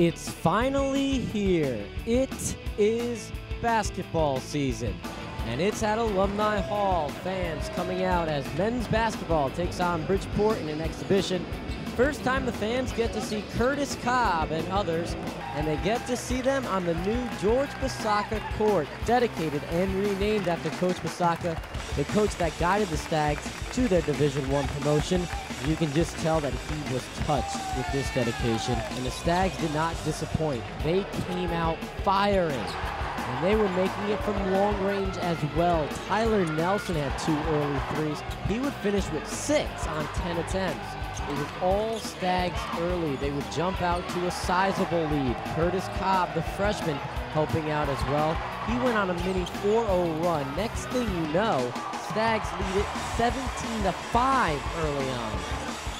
It's finally here. It is basketball season. And it's at Alumni Hall. Fans coming out as men's basketball takes on Bridgeport in an exhibition. First time the fans get to see Curtis Cobb and others, and they get to see them on the new George Bisacca court, dedicated and renamed after Coach Bisacca, the coach that guided the Stags to their Division One promotion. You can just tell that he was touched with this dedication, and the Stags did not disappoint. They came out firing, and they were making it from long range as well. Tyler Nelson had two early threes. He would finish with six on 10 attempts. It was all Stags early. They would jump out to a sizable lead. Curtis Cobb, the freshman, helping out as well. He went on a mini 4-0 run. Next thing you know, Stags lead it 17 to 5 early on.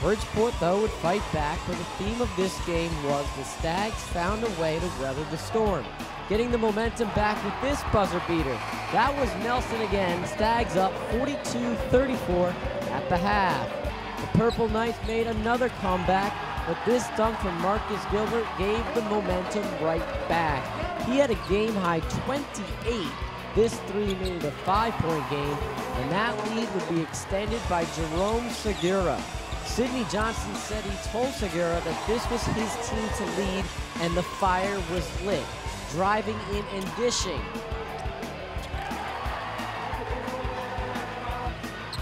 Bridgeport, though, would fight back, but the theme of this game was the Stags found a way to weather the storm. Getting the momentum back with this buzzer beater. That was Nelson again. Stags up 42-34 at the half. The Purple Knights made another comeback, but this dunk from Marcus Gilbert gave the momentum right back. He had a game high 28 this three made it a five-point game, and that lead would be extended by Jerome Segura. Sydney Johnson said he told Segura that this was his team to lead, and the fire was lit, driving in and dishing.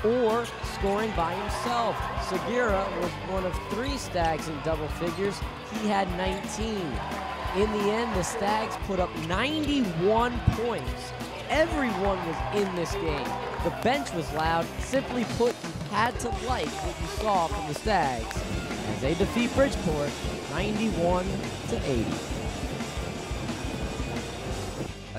Or scoring by himself. Segura was one of three Stags in double figures. He had 19. In the end, the Stags put up 91 points Everyone was in this game. The bench was loud. Simply put, you had to like what you saw from the Stags as they defeat Bridgeport 91 to 80.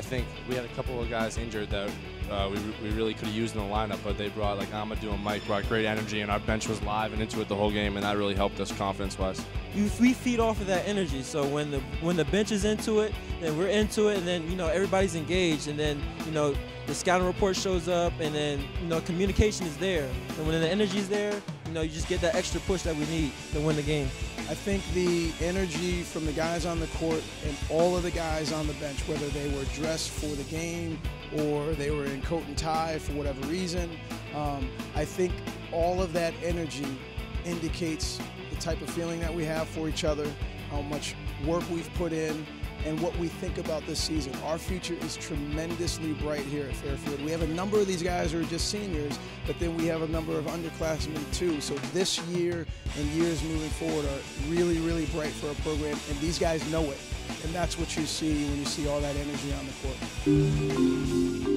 Think we had a couple of guys injured that uh, we, we really could have used in the lineup, but they brought, like Amadou and Mike, brought great energy, and our bench was live and into it the whole game, and that really helped us confidence-wise. We feed off of that energy, so when the when the bench is into it, then we're into it, and then you know everybody's engaged, and then you know the scouting report shows up, and then you know communication is there, and when the energy is there, you know you just get that extra push that we need to win the game. I think the energy from the guys on the court and all of the guys on the bench, whether they were dressed for the game or they were in coat and tie for whatever reason, um, I think all of that energy indicates the type of feeling that we have for each other, how much work we've put in, and what we think about this season. Our future is tremendously bright here at Fairfield. We have a number of these guys who are just seniors, but then we have a number of underclassmen too. So this year and years moving forward are really, really bright for our program, and these guys know it. And that's what you see when you see all that energy on the court.